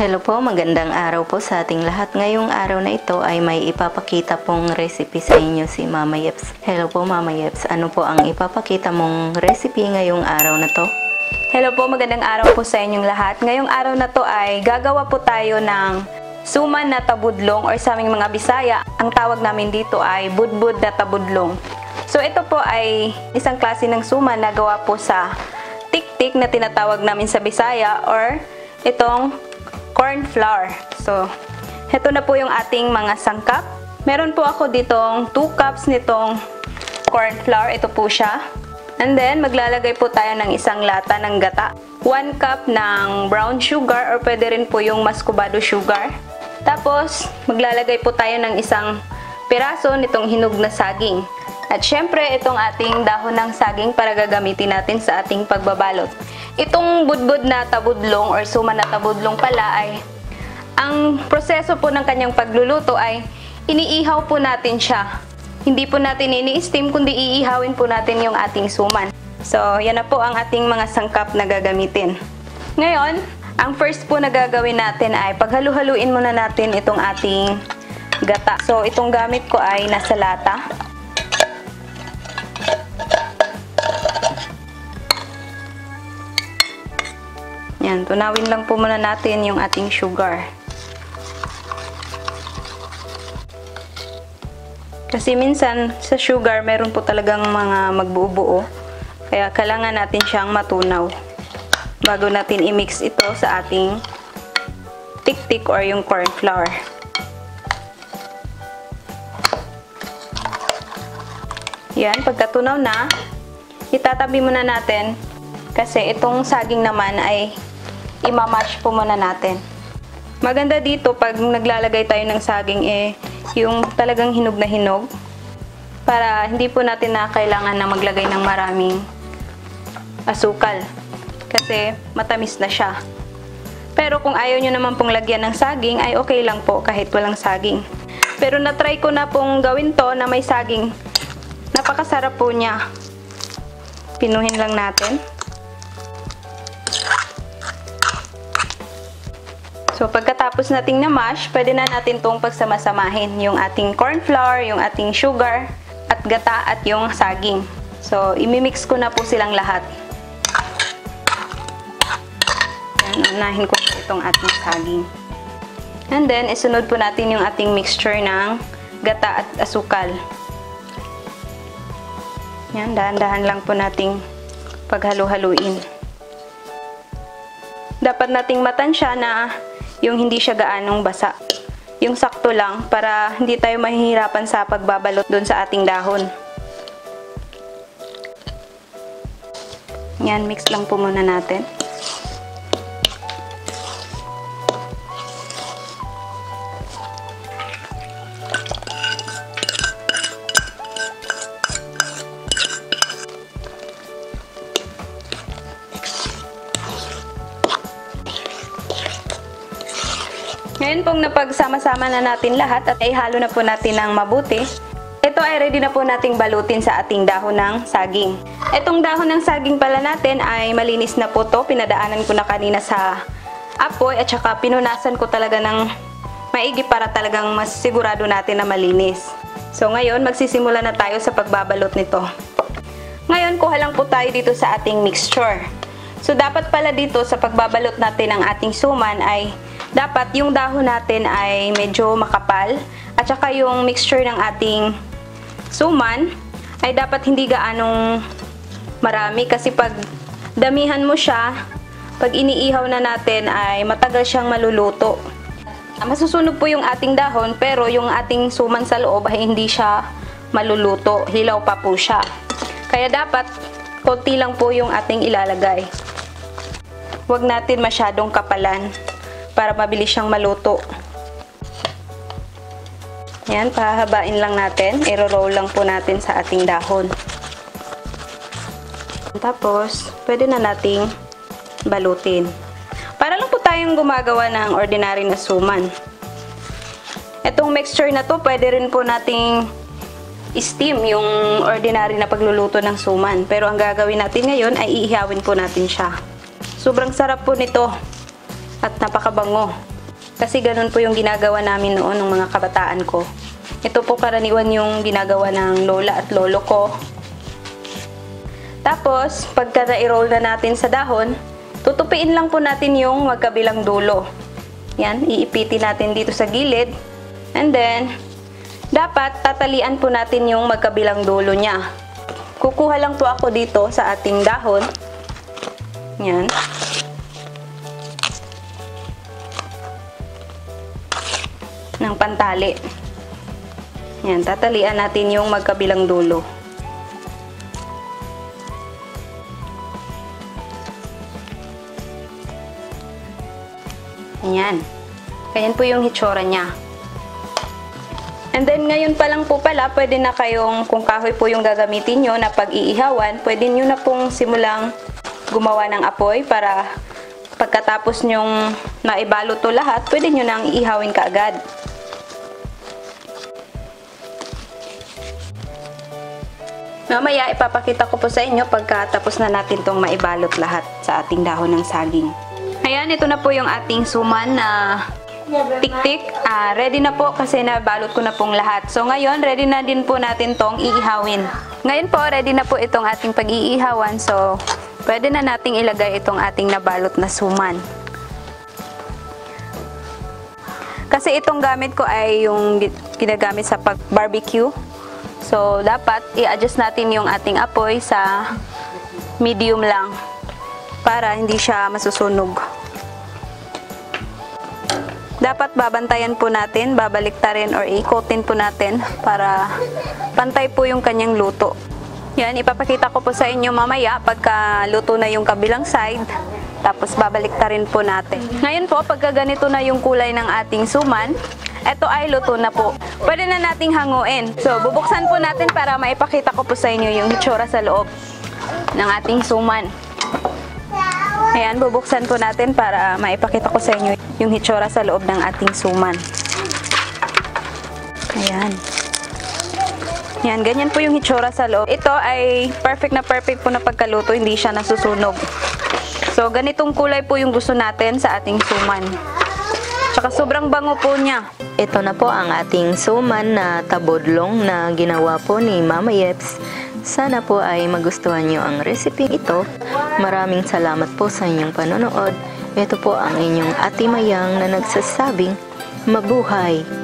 Hello po, magandang araw po sa ating lahat. Ngayong araw na ito ay may ipapakita pong recipe sa inyo si Mama Yeps. Hello po Mama Yeps, ano po ang ipapakita mong recipe ngayong araw na to? Hello po, magandang araw po sa inyong lahat. Ngayong araw na to ay gagawa po tayo ng suman na tabudlong or sa aming mga Bisaya, ang tawag namin dito ay budbud na tabudlong. So ito po ay isang klase ng suman na gawa po sa tiktik na tinatawag namin sa Bisaya or itong corn flour. So, ito na po yung ating mga sangkap. Meron po ako ditong 2 cups nitong corn flour. Ito po siya. And then, maglalagay po tayo ng isang lata ng gata. 1 cup ng brown sugar or pwede rin po yung mascubado sugar. Tapos, maglalagay po tayo ng isang piraso nitong hinog na saging. At syempre, itong ating dahon ng saging para gagamitin natin sa ating pagbabalot. Itong budbud na tabudlong or suma na tabudlong pala ay ang proseso po ng kanyang pagluluto ay iniihaw po natin siya. Hindi po natin ini-steam kundi iihawin po natin yung ating suman. So, yan na po ang ating mga sangkap na gagamitin. Ngayon, ang first po na gagawin natin ay paghalu-haluin muna natin itong ating gata. So, itong gamit ko ay nasa lata. Yan, tunawin lang po muna natin yung ating sugar. Kasi minsan sa sugar, meron po talagang mga magbubuo. Kaya kailangan natin siyang matunaw bago natin i-mix ito sa ating tiktik or yung corn flour. Yan, pagkatunaw na, itatabi muna natin kasi itong saging naman ay imamash po muna natin. Maganda dito pag naglalagay tayo ng saging eh, yung talagang hinog na hinog. Para hindi po natin na kailangan na maglagay ng maraming asukal. Kasi matamis na siya. Pero kung ayaw nyo naman pong lagyan ng saging, ay okay lang po kahit walang saging. Pero na-try ko na pong gawin to na may saging. Napakasarap po niya. Pinuhin lang natin. So, pagkatapos nating na-mash, pwede na natin itong pagsamasamahin. Yung ating corn flour, yung ating sugar, at gata, at yung saging. So, imimix ko na po silang lahat. Yan, unahin ko po itong ating saging. And then, isunod po natin yung ating mixture ng gata at asukal. Yan, dahan-dahan lang po nating paghalu-haluin. Dapat nating matansya na yung hindi siya gaanong basa. Yung sakto lang para hindi tayo mahihirapan sa pagbabalot doon sa ating dahon. Yan, mix lang po muna natin. Ngayon pong napagsama-sama na natin lahat at ay halo na po natin ng mabuti, ito ay ready na po nating balutin sa ating dahon ng saging. Itong dahon ng saging pala natin ay malinis na po to. Pinadaanan ko na kanina sa apoy at saka pinunasan ko talaga ng maigi para talagang mas sigurado natin na malinis. So ngayon, magsisimula na tayo sa pagbabalot nito. Ngayon, kuha lang po tayo dito sa ating mixture. So dapat pala dito sa pagbabalot natin ng ating suman ay dapat yung dahon natin ay medyo makapal at saka yung mixture ng ating suman ay dapat hindi gaanong marami kasi pag damihan mo siya, pag iniihaw na natin ay matagal siyang maluluto. Masusunog po yung ating dahon pero yung ating suman sa loob ay hindi siya maluluto. Hilaw pa po siya. Kaya dapat konti lang po yung ating ilalagay. Huwag natin masyadong kapalan para mabilis siyang maluto. Yan, pahabain lang natin. I-roll lang po natin sa ating dahon. Tapos, pwede na nating balutin. Para lang po tayong gumagawa ng ordinary na suman. Itong mixture na to, pwede rin po nating steam yung ordinary na pagluluto ng suman. Pero ang gagawin natin ngayon ay iihawin po natin siya. Sobrang sarap po nito at napakabango. Kasi ganun po yung ginagawa namin noon ng mga kabataan ko. Ito po karaniwan yung ginagawa ng lola at lolo ko. Tapos, pagka na-roll na natin sa dahon, tutupiin lang po natin yung magkabilang dulo. Yan, iipitin natin dito sa gilid. And then, dapat tatalian po natin yung magkabilang dulo niya. Kukuha lang po ako dito sa ating dahon. Yan. Ng pantali. Yan, tatalian natin yung magkabilang dulo. Ayan. Ganyan po yung hitsura niya. And then, ngayon pa lang po pala, pwede na kayong, kung kahoy po yung gagamitin nyo na pag-iihawan, pwede nyo na pong simulang gumawa ng apoy para pagkatapos nyong naibalot to lahat, pwede nyo nang iihawin kaagad. Mamaya, ipapakita ko po sa inyo pagkatapos na natin tong maibalot lahat sa ating dahon ng saging. Ayan, ito na po yung ating suman na tik-tik. Ah, ready na po kasi nabalot ko na pong lahat. So ngayon, ready na din po natin tong iihawin. Ngayon po, ready na po itong ating pag-iihawan. So, pwede na nating ilagay itong ating nabalot na suman. Kasi itong gamit ko ay yung gi- ginagamit sa pag-barbecue. So, dapat i-adjust natin yung ating apoy sa medium lang para hindi siya masusunog. Dapat babantayan po natin, babaliktarin or ikotin po natin para pantay po yung kanyang luto. Yan, ipapakita ko po sa inyo mamaya pagka luto na yung kabilang side. Tapos babaliktarin po natin. Ngayon po, pagka ganito na yung kulay ng ating suman, ito ay luto na po. Pwede na nating hanguin. So, bubuksan po natin para maipakita ko po sa inyo yung hitsura sa loob ng ating suman. Ayan, bubuksan po natin para maipakita ko sa inyo yung hitsura sa loob ng ating suman. Ayan. Yan, ganyan po yung hitsura sa loob. Ito ay perfect na perfect po na pagkaluto, hindi siya nasusunog. So, ganitong kulay po yung gusto natin sa ating suman. Tsaka sobrang bango po niya. Ito na po ang ating suman na tabodlong na ginawa po ni Mama Yeps. Sana po ay magustuhan nyo ang recipe ito. Maraming salamat po sa inyong panonood. Ito po ang inyong Ate Mayang na nagsasabing, Mabuhay!